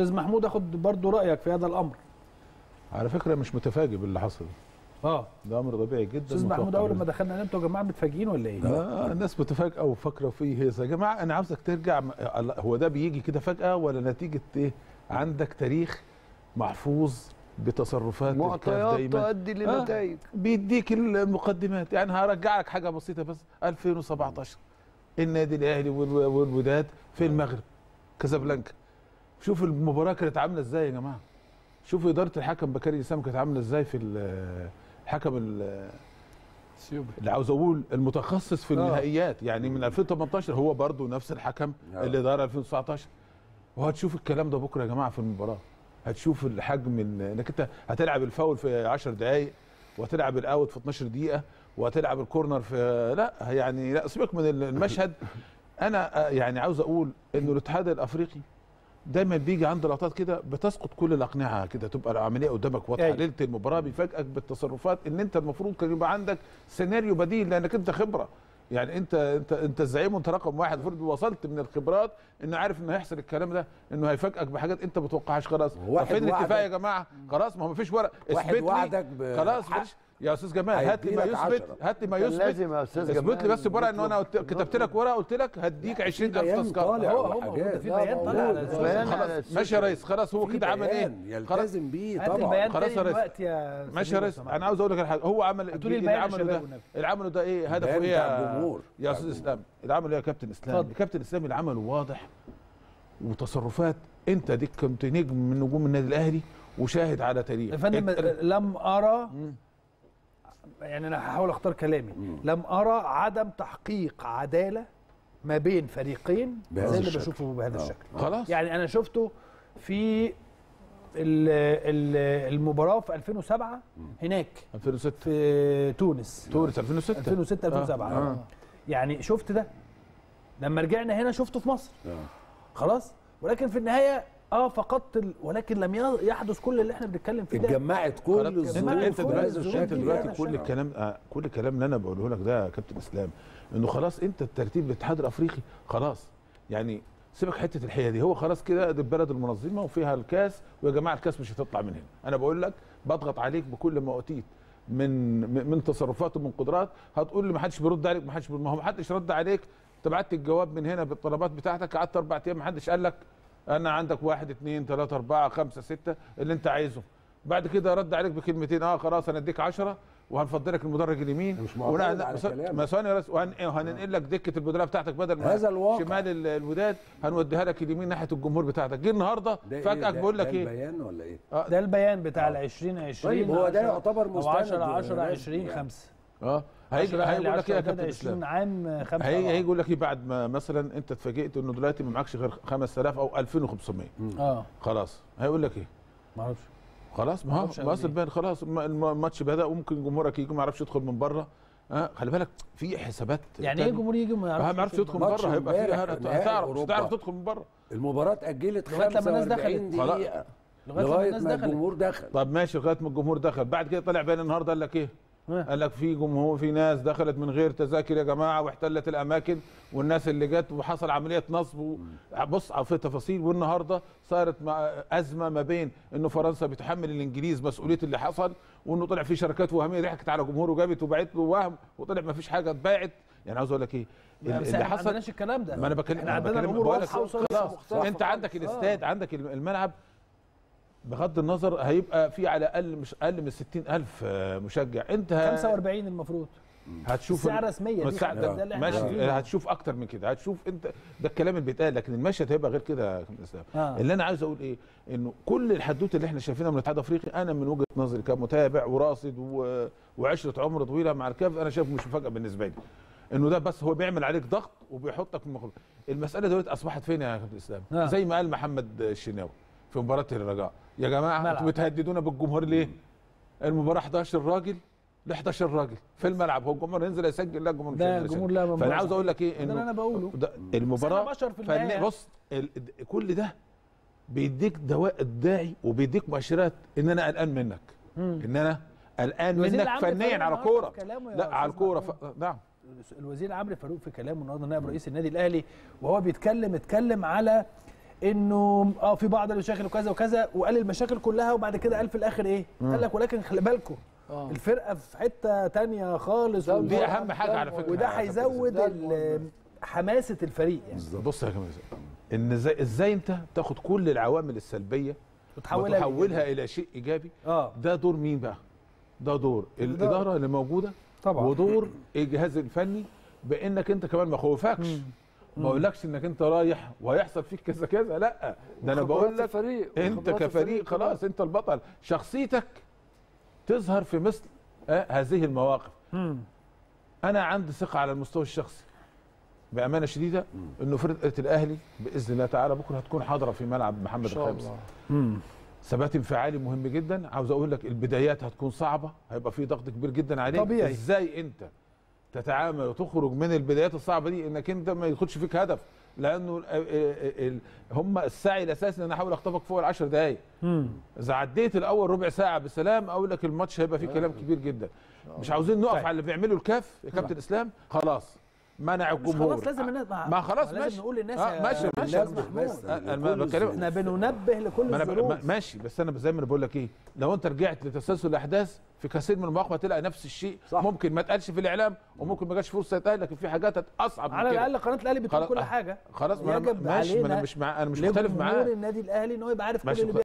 أستاذ محمود آخد برضو رأيك في هذا الأمر. على فكرة مش متفاجئ باللي حصل. آه. ده أمر طبيعي جدا أستاذ محمود أول. ما دخلنا أنتوا يا جماعة متفاجئين ولا إيه؟ لا الناس متفاجئه وفاكره فيه هيصه يا جماعة أنا عاوزك ترجع هو ده بيجي كده فجأة ولا نتيجة إيه؟ عندك تاريخ محفوظ بتصرفات معطيات دايما. تؤدي لنتائج. بيديك المقدمات. يعني هرجع لك حاجة بسيطة بس. 2017 النادي الأهلي وال- والوداد في المغرب. كازابلانكا. شوف المباراة كانت عاملة إزاي يا جماعة. شوف إدارة الحكم بكاري اسام كانت عاملة إزاي في ال- الحكم ال- اللي عاوز أقول المتخصص في النهائيات. يعني من 2018 هو برضه نفس الحكم آه. اللي دار 2019 وهتشوف الكلام ده بكرة يا جماعة في المباراة. هتشوف الحجم ال- إنك أنت هتلعب الفاول في 10 دقائق وهتلعب الأوت في 12 دقيقة وهتلعب الكورنر في لا يعني لا سيبك من المشهد. أنا آه، يعني عاوز أقول إنه الاتحاد الأفريقي دايما بيجي عند لقطات كده بتسقط كل الأقنعة كده تبقى العملية قدامك واضحة أيوة. ليلة المباراه بيفاجئك بالتصرفات إن أنت المفروض كان يبقى عندك سيناريو بديل لأنك أنت خبرة يعني أنت أنت أنت الزعيم وانت رقم واحد المفروض وصلت من الخبرات إنه عارف إنه هيحصل الكلام ده إنه هيفاجئك بحاجات أنت ما تتوقعهاش خلاص فين الاتفاق يا جماعة خلاص ما هو مفيش ورق واحد اثبت لي. خلاص. مفيش يا أستاذ جمال هات لي ما يثبت. هات لي ما يثبت. لازم يا أستاذ اثبت لي جمال. بس بورقة إن أنا قلت- كتبت لك ورقة قلت لك هديك 20000 بيان تذكرة. طالع هو في بيان طالع على ماشي يا ريس خلاص هو كده عمل إيه يلتزم بيه طبعا البيان خلاص يا ريس. ماشي يا ريس. أنا عاوز أقول لك على حاجة. هو عمل هاتوا لي اللي عمله ده. اللي عمله ده إيه؟ هدفه إيه يا- أستاذ. إسلام؟ اللي عمله إيه يا كابتن إسلام؟ اتفضل. الكابتن إسلام اللي عمله واضح. وتصرفات. أنت ديك كنت نجم من نجوم النادي الأهلي. وشاهد على تاريخ يا فندم لم ارى يعني أنا هحاول أختار كلامي. لم أرى عدم تحقيق عدالة ما بين فريقين بهذا زي اللي الشكل. بشوفه بهذا آه. الشكل. خلاص. يعني أنا شفته في ال- ال- المباراة في 2007 هناك 2006 في تونس. تونس 2006 2006 2007 آه. آه. يعني شفت ده. لما رجعنا هنا شفته في مصر. آه. خلاص؟ ولكن في النهاية آه فقدت ال... ولكن لم يحدث كل اللي إحنا بنتكلم فيه ده. اتجمعت كل. الظروف. انت دلوقتي انت دلوقتي كل. الكلام آه، كل الكلام اللي أنا بقوله لك ده يا كابتن اسلام انه خلاص انت الترتيب الاتحاد الافريقي خلاص. يعني سيبك حتة الحياة دي هو خلاص كده دي البلد المنظمة وفيها الكاس ويا جماعة الكاس مش هتطلع من هنا. أنا بقول لك بضغط عليك بكل ما أوتيت من من تصرفات ومن قدرات هتقول لي ما حدش بيرد عليك ما حدش ما هو ما حدش رد عليك. أنت بعت الجواب من هنا بالطلبات بتاعتك قعدت أربع أيام ما حدش قال لك. أنا عندك واحد اثنين ثلاثة أربعة خمسة ستة اللي أنت عايزه بعد كده رد عليك بكلمتين آه خلاص أنا أديك 10 وهنفضلك المدرج اليمين مش. ما ثواني بس وهننقل لك دكة البدلاء بتاعتك بدل ما هذا الواقع. شمال ال- الوداد هنوديها لك اليمين ناحية الجمهور بتاعتك جه النهارده ده إيه؟ ده- بقول لك ده إيه البيان ولا إيه؟ ده البيان بتاع ال 2020 طيب هو ده يعتبر مستند 10 10 لازم 20 يعني. 5 آه. هيجي هيقول لك إيه يا كابتن 20 إسلام؟ عام 5 هيجي هيجي يقول لك إيه بعد ما مثلا أنت اتفاجئت إنه دلوقتي ما معكش غير 5000 أو 2500 آه. خلاص. هيقول لك إيه؟ ما أعرفش. خلاص ما هو اصل إيه. بان خلاص الم- الم- الماتش بدأ وممكن جمهورك يجي ما يعرفش يدخل من بره. آه خلي بالك في حسابات يعني إيه. الجمهور يجي ما ما ما يعرفش يدخل من بره هيبقى نهائي هتعرف مش. هتعرف تدخل من بره. لما الناس 45 دخلت. دقيقة. لغاية ما دخلت. الجمهور دخل. طب ماشي لغاية ما الجمهور دخل. بعد كده طلع بيان النهارده قال لك إيه. قال لك في جمهور في ناس دخلت من غير تذاكر يا جماعة واحتلت الأماكن والناس اللي جت وحصل عملية نصب بص في تفاصيل. والنهاردة صارت أزمة ما بين إنه فرنسا بتحمل الإنجليز مسؤولية اللي حصل وإنه طلع في شركات وهمية ضحكت على جمهوره وجابت وبعت له وهم وطلع ما فيش حاجة اتباعت. يعني عاوز أقول لك إيه؟ اللي ما حصل عندناش الكلام ده. ما أنا بكلم إحنا عندنا بكلم- الأمور واضحه خلاص. أنت عندك. الاستاد عندك الملعب. بغض النظر هيبقى في على الاقل مش أقل من 60000 آه، مشجع. أنت ه- 45 المفروض. هتشوف الساعة ال- رسمية دي ده ماشي. هتشوف أكتر من كده. هتشوف أنت ده الكلام اللي بيتقال لكن المشهد هيبقى غير كده يا اسلام آه. اللي أنا عايز أقول إيه؟ إنه كل الحدوتة اللي إحنا شايفينها من الاتحاد الأفريقي أنا من وجهة نظري كمتابع وراصد و... وعشرة عمر طويلة مع الكاف أنا شايف مش مفاجأة بالنسبة لي. إنه ده بس هو بيعمل عليك ضغط وبيحطك في المخلوق المسألة دلوقتي أصبحت فين يا كابتن اسلام آه. زي ما قال محمد الشناوي. في مباراة الرجاء يا جماعة. أنتوا بتهددونا بالجمهور ليه المباراة 11 راجل ل 11 راجل في الملعب هو الجمهور ينزل يسجل لا الجمهور مش الجمهور. لا فأنا. عاوز أقول لك إيه إنه أنا بقوله المباراة. بص كل ده بيديك دواء الداعي وبيديك مؤشرات إن أنا قلقان منك إن أنا قلقان منك فنيا على النهاردة كورة في كلامه يا لا على الكورة. ف... نعم الوزير عمرو فاروق في كلامه النهارده نائب رئيس النادي الأهلي وهو بيتكلم اتكلم على إنه آه في بعض المشاكل وكذا وكذا وقال المشاكل كلها وبعد كده قال في الآخر إيه؟ قال لك ولكن خلي بالكم آه. الفرقة في حتة تانية خالص دي أهم حاجة على فكرة. وده. هيزود حماسة الفريق يعني. بص يا كمان إن إزاي إزاي أنت تاخد كل العوامل السلبية وتحولها وتحولها إلى شيء إيجابي؟ آه. ده دور مين بقى؟ ده دور الإدارة اللي موجودة طبعا. ودور الجهاز الفني بإنك أنت كمان ما خوفكش. ما اقولكش انك انت رايح وهيحصل فيك كذا كذا لا. ده أنا بقول لك انت كفريق خلاص. انت البطل. شخصيتك تظهر في مثل آه هذه المواقف. مم. أنا عندي ثقة على المستوى الشخصي. بأمانة شديدة إنه فرقة الأهلي بإذن الله تعالى بكرة هتكون حاضرة في ملعب محمد الخامس. ثبات انفعالي مهم جدا. عاوز أقول لك البدايات هتكون صعبة هيبقى في ضغط كبير جدا عليك. طبيعي. إزاي أنت تتعامل وتخرج من البدايات الصعبة دي إنك أنت ما يدخلش فيك هدف. لأنه ال- ال- ال- هم السعي الأساسي إن أنا أحاول أخطفك فوق العشر دقائق مم. إذا عديت الأول ربع ساعة بسلام أقول لك الماتش هيبقى فيه كلام كبير جدا. مش عاوزين نقف طيب. على اللي بيعمله الكاف يا كابتن إسلام؟ خلاص. منع مش الجمهور. خلاص لازم الناس ما خلاص لازم ماشي. نقول للناس آه، يا ماشي، ماشي. لكل بتكلم- إحنا بننبه لكل أنا الظروف. ما- ماشي بس أنا زي ما أنا بقول لك إيه لو أنت رجعت لتسلسل الأحداث في كثير من المواقف هتلاقي نفس الشيء. صح. ممكن ما اتقالش في الإعلام وممكن ما جاش فرصة يتقال لكن في حاجات اصعب من على كده. الأقل قناة الأهلي بتقول كل. حاجة. خلاص ما أنا ماشي ما أنا مش مع أنا مش مختلف معاه النادي الأهلي إن هو يبقى عارف كل اللي خ-